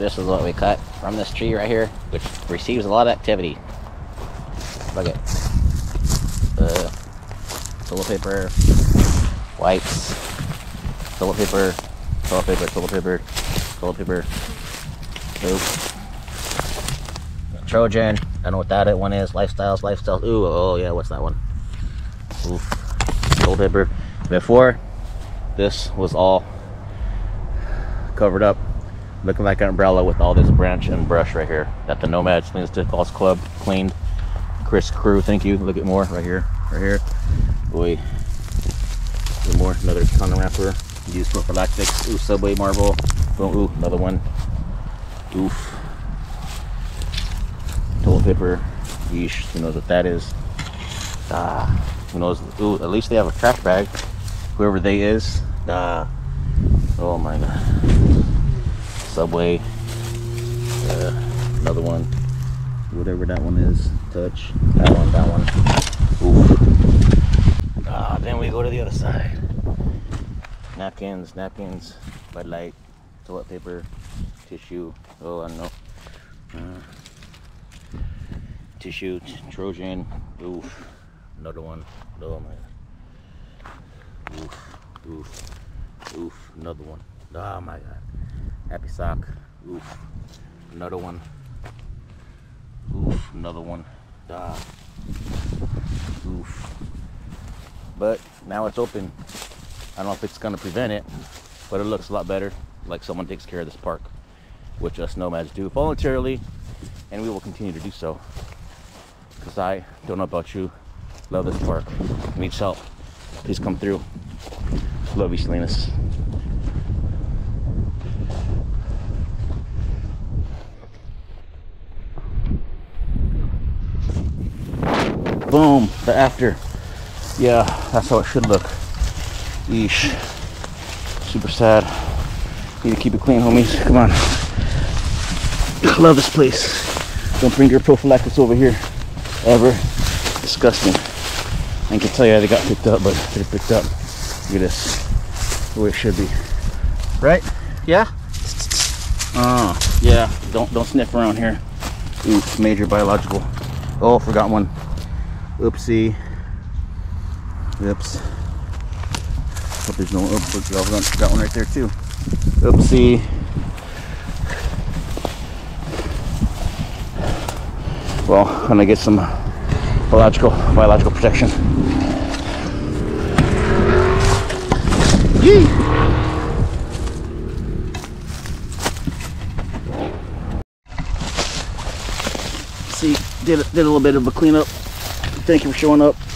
this is what we cut from this tree right here, which receives a lot of activity. At uh, toilet paper, wipes, toilet paper, toilet paper, toilet paper, toilet paper, Nope. Trojan. I don't know what that one is. Lifestyles, lifestyles. Ooh, oh yeah, what's that one? Oof. Toilet paper. Before, this was all covered up, looking like an umbrella with all this branch and brush right here that the Nomads Clean Stick Balls Club cleaned. Chris Crew, thank you. Look at more right here, right here. Boy, more. Another condom wrapper used prophylactics. Ooh, Subway marble. Boom. Ooh, another one. Oof. Toilet paper. Yeesh. Who knows what that is? Ah. Who knows? Ooh, at least they have a trash bag. Whoever they is. Ah. Oh my god. Subway. Uh, another one. Whatever that one is. Touch. That one. That one. Oof. Ah. Then we go to the other side. Napkins. Napkins. Bud Light. Toilet paper tissue. Oh, I don't know. Uh, tissue, Trojan. Oof. Another one. Oh my god. Oof. Oof. Oof. Another one. Oh my god. Happy sock. Oof. Another one. Oof. Another one. Ah. Oof. But now it's open. I don't know if it's gonna prevent it, but it looks a lot better. Like someone takes care of this park which us nomads do voluntarily, and we will continue to do so. Because I don't know about you, love this park, needs help. Please come through. Love you, Salinas. Boom, the after. Yeah, that's how it should look. Yeesh. Super sad. Need to keep it clean, homies. Come on. Love this place. Don't bring your prophylactics over here. Ever. Disgusting. I can tell you how they got picked up, but they're picked up. Look at this. The way it should be. Right? Yeah? Oh, yeah. Don't don't sniff around here. Oops, major biological. Oh, forgot one. Oopsie. Oops. Hope there's no oops, got one right there too. Oopsie. well, when I get some biological biological protection. Yee! See, did, did a little bit of a cleanup. Thank you for showing up.